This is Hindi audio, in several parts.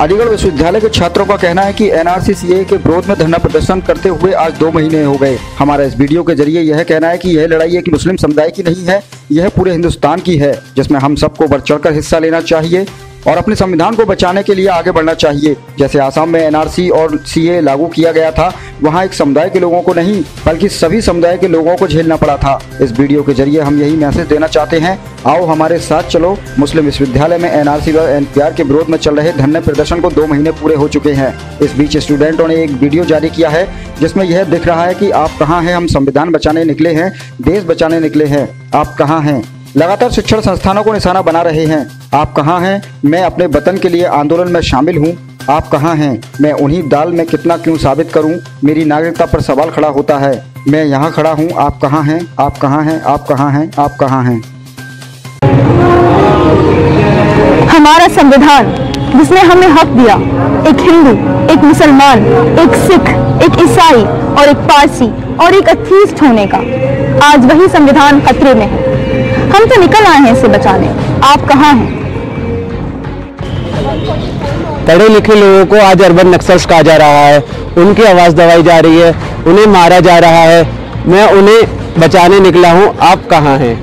अलीगढ़ विश्वविद्यालय के छात्रों का कहना है कि एनआरसी सीए के विरोध में धरना प्रदर्शन करते हुए आज दो महीने हो गए। हमारा इस वीडियो के ज़रिए यह कहना है कि यह लड़ाई एक मुस्लिम समुदाय की नहीं है, यह पूरे हिंदुस्तान की है, जिसमें हम सबको बढ़ चढ़कर हिस्सा लेना चाहिए। और अपने संविधान को बचाने के लिए आगे बढ़ना चाहिए। जैसे आसाम में एनआरसी और सीए लागू किया गया था, वहाँ एक समुदाय के लोगों को नहीं, बल्कि सभी समुदाय के लोगों को झेलना पड़ा था। इस वीडियो के ज़रिए हम यही मैसेज देना चाहते हैं। आओ हमारे साथ चलो। मुस्लिम विश्वविद्यालय में एनआरसी व एनपीआर के विरोध में चल रहे धरने प्रदर्शन को दो महीने पूरे हो चुके हैं। इस बीच स्टूडेंटों ने एक वीडियो जारी किया है, जिसमें यह दिख रहा है कि आप कहाँ हैं? हम संविधान बचाने निकले हैं, देश बचाने निकले हैं। आप कहाँ हैं? लगातार शिक्षण संस्थानों को निशाना बना रहे हैं। आप कहाँ हैं? मैं अपने वतन के लिए आंदोलन में शामिल हूँ। आप कहाँ हैं? मैं उन्हीं दाल में कितना क्यों साबित करूँ? मेरी नागरिकता पर सवाल खड़ा होता है। मैं यहाँ खड़ा हूँ। आप कहाँ हैं? आप कहाँ हैं? आप कहाँ हैं? आप कहाँ हैं? हमारा संविधान, जिसने हमें हक दिया, एक हिंदू, एक मुसलमान, एक सिख, एक ईसाई और एक पारसी और एक अथीस्ट होने का, आज वही संविधान खतरे में है। हम तो निकल आए हैं इसे बचाने। आप कहाँ हैं? पढ़े लिखे लोगों को आज अर्बन नक्सल्स कहा जा रहा है। उनकी आवाज़ दबाई जा रही है उन्हें मारा जा रहा है। मैं उन्हें बचाने निकला हूँ। आप कहाँ हैं?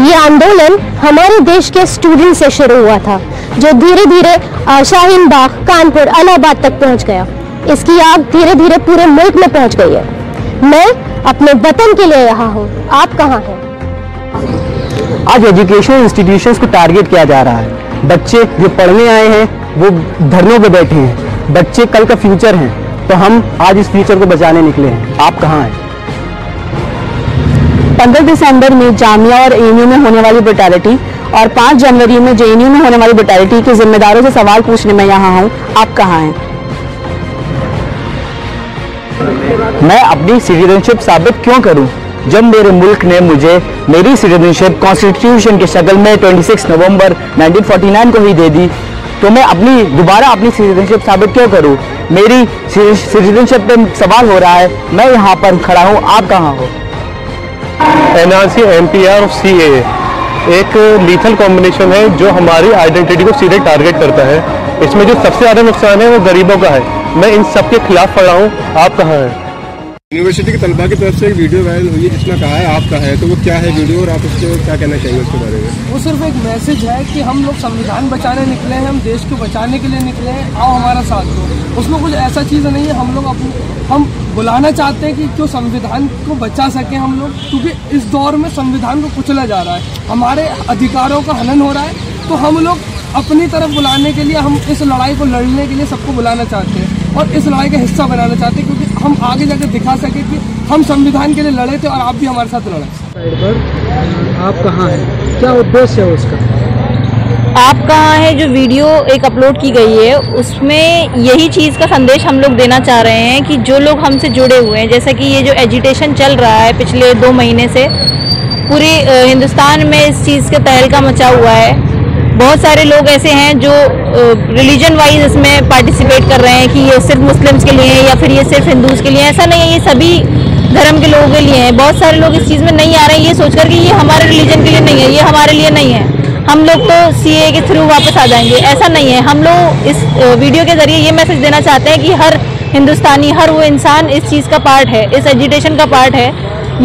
ये आंदोलन हमारे देश के स्टूडेंट से शुरू हुआ था जो धीरे धीरे शाहीन बाग कानपुर इलाहाबाद तक पहुँच गया। इसकी आग धीरे धीरे पूरे मुल्क में पहुँच गई है। मैं अपने वतन के लिए यहाँ हूँ। आप कहाँ हैं? आज एजुकेशनल इंस्टीट्यूशंस को टारगेट किया जा रहा है। बच्चे जो पढ़ने आए हैं वो धरनों पे बैठे हैं। बच्चे कल का फ्यूचर हैं तो हम आज इस फ्यूचर को बचाने निकले हैं। आप कहाँ हैं? पंद्रह दिसंबर में जामिया और एएनयू में होने वाली ब्रुटैलिटी और 5 जनवरी में जेएनयू में होने वाली ब्रुटैलिटी के जिम्मेदारों से सवाल पूछने में यहाँ हूँ। आप कहाँ हैं? मैं अपनी सिटीजनशिप साबित क्यों करूँ? जब मेरे मुल्क ने मुझे मेरी सिटीजनशिप कॉन्स्टिट्यूशन की शक्ल में 26 नवंबर 1949 को ही दे दी तो मैं अपनी, दोबारा अपनी सिटीजनशिप साबित क्यों करूँ? मेरी सिटीजनशिप पे सवाल हो रहा है, मैं यहाँ पर खड़ा हूँ, आप कहाँ हो? N R C M P R C A एक लीथल कॉम्बिनेशन है जो हमारी आइडेंटिटी को सीधे टारगेट करता है। इसमें जो सबसे ज़्यादा नुकसान है वो गरीबों का है। मैं इन सब के खिलाफ खड़ा हूँ, आप कहाँ हैं? यूनिवर्सिटी के तलबा की तरफ़ से एक वीडियो वायरल हुई है, जिसमें कहा है, आपका है तो वो क्या है वीडियो और आप उसको क्या कहना चाहेंगे उसके बारे में? वो सिर्फ़ एक मैसेज है कि हम लोग संविधान बचाने निकले हैं, हम देश को बचाने के लिए निकले हैं, आओ हमारा साथ दो। उसमें कुछ ऐसा चीज़ नहीं है, हम लोग अपने, हम बुलाना चाहते हैं कि क्यों संविधान को बचा सके हम लोग, क्योंकि इस दौर में संविधान को कुचला जा रहा है। हमारे अधिकारों का हनन हो रहा है तो हम लोग अपनी तरफ़ बुलाने के लिए, हम इस लड़ाई को लड़ने के लिए सबको बुलाना चाहते हैं और इस लड़ाई का हिस्सा बनाना चाहते हैं, क्योंकि हम आगे जाकर दिखा सके कि हम संविधान के लिए लड़े थे और आप भी हमारे साथ लड़े। साइड पर आप कहाँ हैं? क्या उद्देश्य है उसका? आप कहाँ है जो वीडियो एक अपलोड की गई है उसमें यही चीज़ का संदेश हम लोग देना चाह रहे हैं कि जो लोग हमसे जुड़े हुए हैं जैसा कि ये जो एजिटेशन चल रहा है पिछले दो महीने से पूरे हिंदुस्तान में इस चीज़ का तहलका मचा हुआ है। बहुत सारे लोग ऐसे हैं जो रिलीजन वाइज इसमें पार्टिसिपेट कर रहे हैं कि ये सिर्फ़ मुस्लिम्स के लिए है या फिर ये सिर्फ़ हिंदूज़ के लिए ऐसा नहीं है, ये सभी धर्म के लोगों के लिए है। बहुत सारे लोग इस चीज़ में नहीं आ रहे हैं। ये सोचकर कि ये हमारे रिलीजन के लिए नहीं है, ये हमारे लिए नहीं है। हम लोग तो सीए के थ्रू वापस आ जाएँगे। ऐसा नहीं है। हम लोग इस वीडियो के ज़रिए ये मैसेज देना चाहते हैं कि हर हिंदुस्तानी, हर वो इंसान इस चीज़ का पार्ट है, इस एजुटेशन का पार्ट है।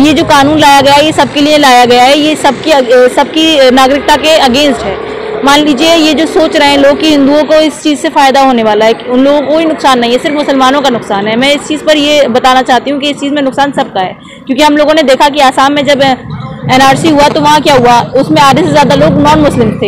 ये जो कानून लाया गया है, ये सबके लिए लाया गया है। ये सबकी सबकी नागरिकता के अगेंस्ट है। मान लीजिए ये जो सोच रहे हैं लोग कि हिंदुओं को इस चीज़ से फ़ायदा होने वाला है उन लोगों को कोई नुकसान नहीं है, सिर्फ़ मुसलमानों का नुकसान है। मैं इस चीज़ पर ये बताना चाहती हूँ कि इस चीज़ में नुकसान सबका है, क्योंकि हम लोगों ने देखा कि आसाम में जब एनआरसी हुआ तो वहाँ क्या हुआ? उसमें आधे से ज़्यादा लोग नॉन मुस्लिम थे।